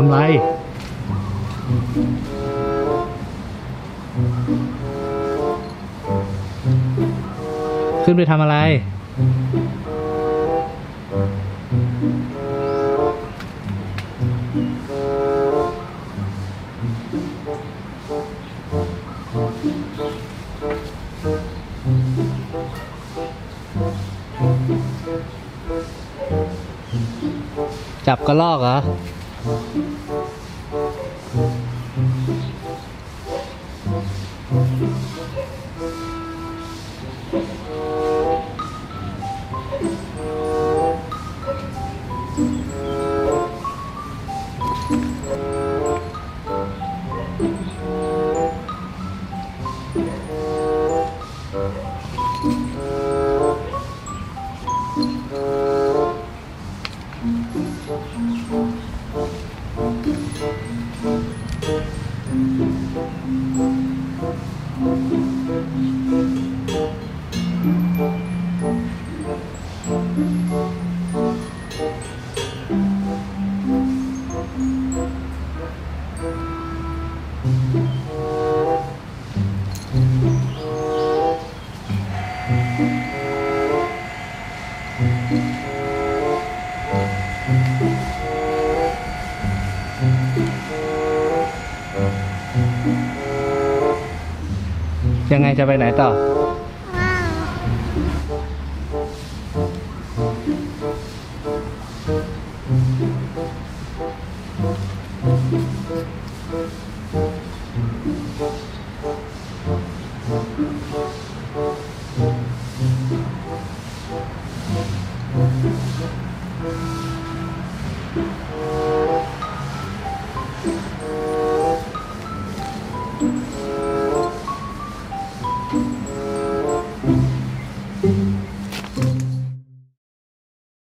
ทำไร ขึ้นไปทำอะไร จับกระลอกเหรอ Thank Thank mm -hmm. you. ยังไงจะไปไหนต่อ